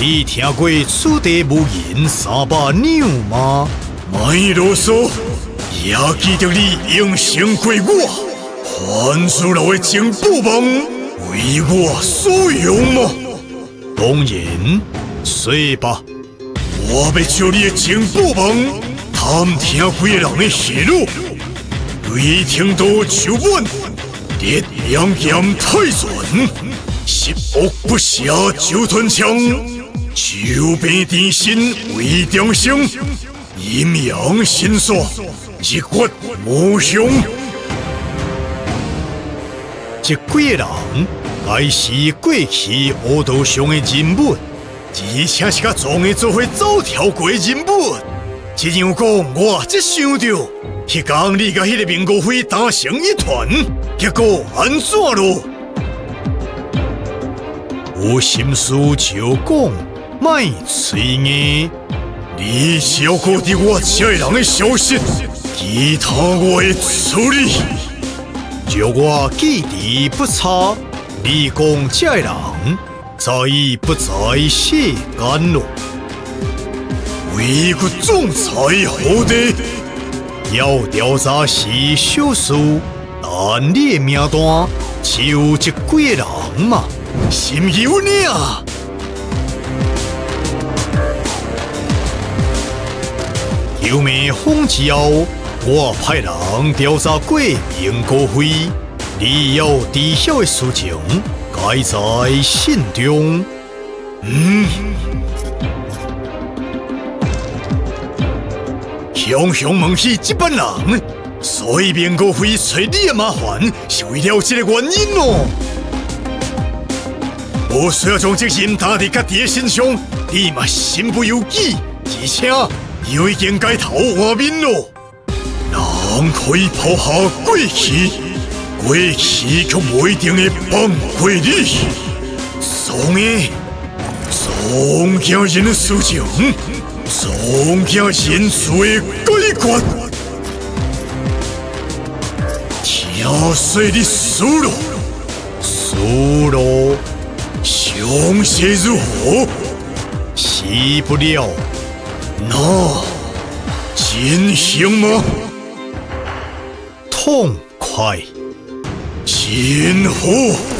你听过此地无银三百两吗？莫啰嗦，也记得你应承过我，还珠楼的金宝棒为我所用吗？当然，说吧。我要借你的金宝棒，探听贵人的下落。雷霆刀求稳，烈阳剑太准，十恶不赦九吞枪，九变天心为中生，阴阳心锁，一骨无伤。这贵人该是过去恶道上的人物。而且是甲壮的做伙走跳过人物，这样讲，我只想到，迄天你甲迄个民国会打成一团，结果安怎咯？有心事就讲，卖催硬。你照顾伫我这人的消息，其他我会处理。就我记忆不差，你讲这人。在意不在世间了？为个总裁好的，要调查是小事，但你的名单就这几人嘛，心有你啊！有命封之后，我派人调查过明国会，你要知晓的事情。还在信中。嗯，雄雄问起这班人，所以边个会找你的麻烦，是为了这个原因哦。我需要将责任打在家己的身上，你嘛身不由己，而且又已经改头换面咯。人可以抛下过去。过去却不一定会放过你，从的从家人的事情，从家人最解决，跳水的输路，输路，凶险如何？死不了，那进行吗？痛快。金虎。